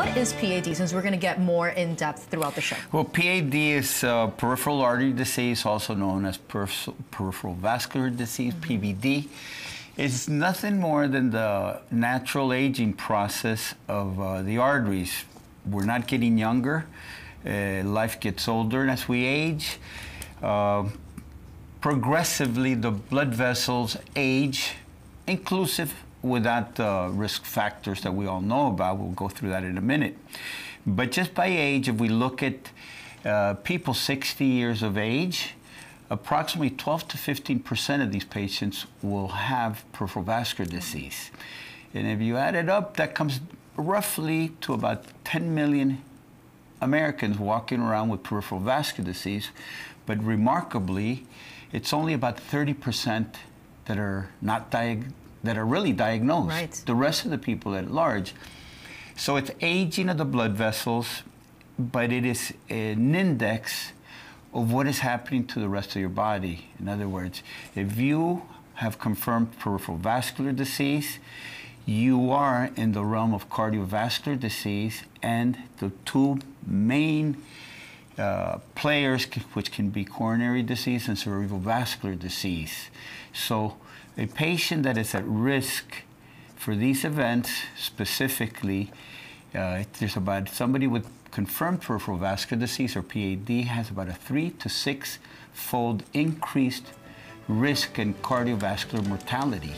what is PAD since we're going to get more in depth throughout the show? Well, PAD is uh, peripheral artery disease, also known as peripheral, peripheral vascular disease, mm-hmm. PVD. It's nothing more than the natural aging process of uh, the arteries. We're not getting younger. Uh, life gets older and as we age. Uh, progressively, the blood vessels age, inclusive without the risk factors that we all know about. We'll go through that in a minute. But just by age, if we look at uh, people 60 years of age, approximately 12 to 15 percent of these patients will have peripheral vascular disease. And if you add it up, that comes roughly to about 10 million Americans walking around with peripheral vascular disease. But remarkably, it's only about 30 percent that are not diagnosed that are really diagnosed. Right. The rest of the people at large. So it's aging of the blood vessels, but it is an index of what is happening to the rest of your body. In other words, if you have confirmed peripheral vascular disease, you are in the realm of cardiovascular disease, and the two main uh, players, which can be coronary disease and cerebrovascular disease. So a patient that is at risk for these events specifically, uh, there's about somebody with confirmed peripheral vascular disease or PAD has about a three to six fold increased risk in cardiovascular mortality.